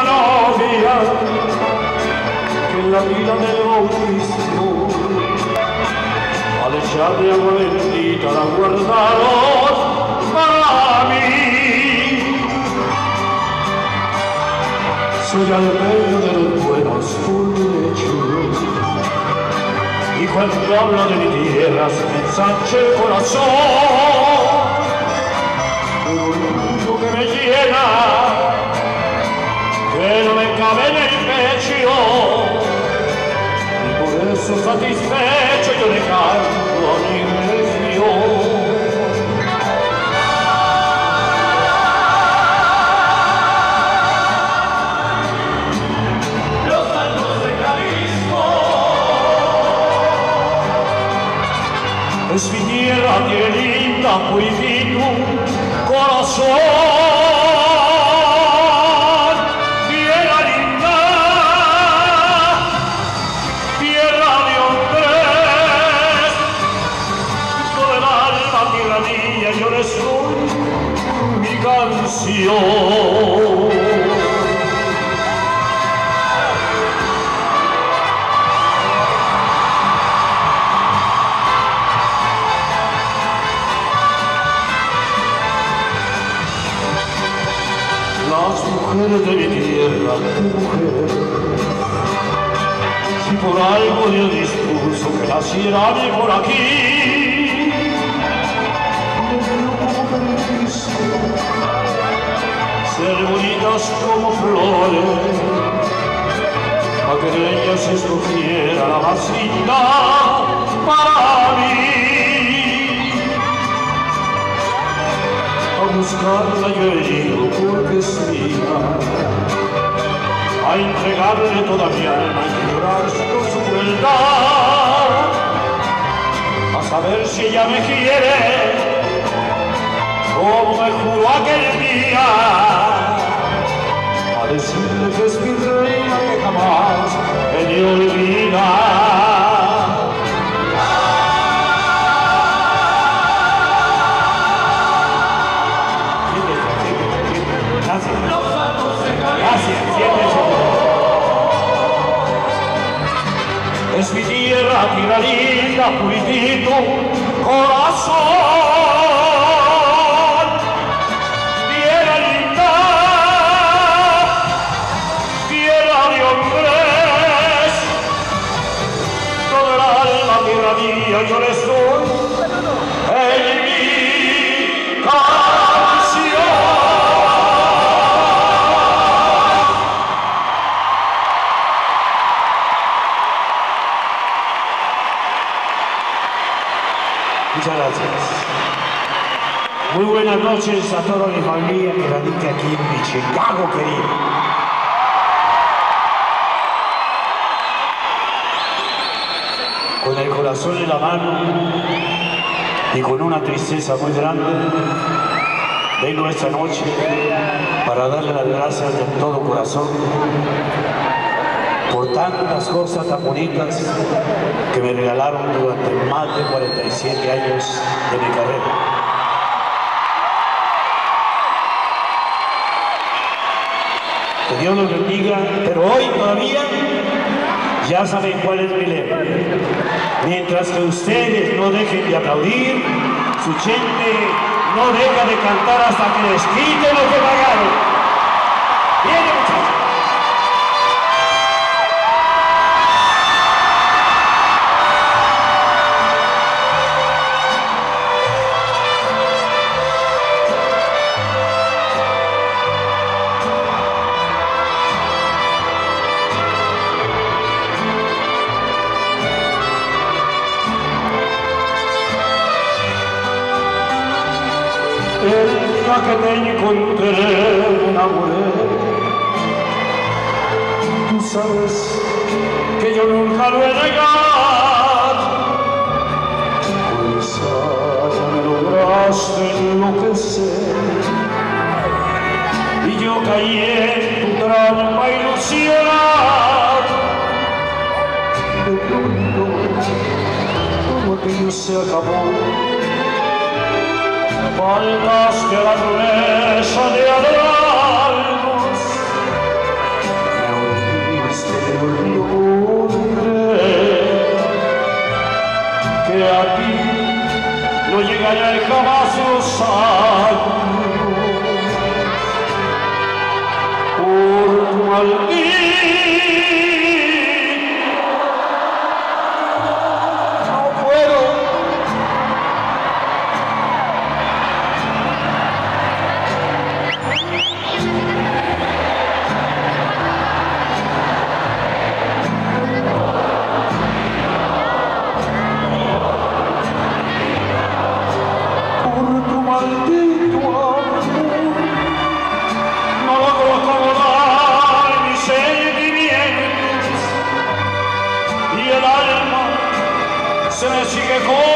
una novia que en la vida del bautismo al echarle agua bendita la guardaron para mí. Soy al medio de los buenos un lecho y cuando hablo de mi tierra se me ensancha el corazón. Un orgullo que me llena, cabe en el pecho y por eso satisfecho yo le canto a mi región. Es mi tierra, que linda, muy corazón. Tierra. Si por algo Dios dispuso que naciera bien por aquí, ser bonitas como flores, para que de ellas escogiera la linda para mí. a buscarla yo he ido porque es mía, a entregarle toda mi alma y llorar por su crueldad, a saber si ella me quiere, como me juró aquel día, a decirle que es mi reina que jamás he Es mi tierra, tierra linda, puritito, corazón. Tierra linda, tierra de hombres. Todo el alma, tierra mía, yo les Muchas gracias. Muy buenas noches a toda mi familia que radica aquí en mi Chicago, querido. Con el corazón en la mano y con una tristeza muy grande, vengo esta noche para darle las gracias de todo corazón por tantas cosas tan bonitas que me regalaron durante más de 47 años de mi carrera. Que Dios los bendiga, pero hoy todavía ya saben cuál es mi lema. Mientras que ustedes no dejen de aplaudir, su gente no deja de cantar hasta que les quiten lo que pagaron. Que te encontré me enamoré. Tú sabes que yo nunca lo he negado. Pues allá me lograste enloquecer. Y yo caí en tu trampa ilusionado. De pronto, todo aquello se acabó Palmas de la promesa de adorarnos Me Que a ti no llegaré jamás usar Diego.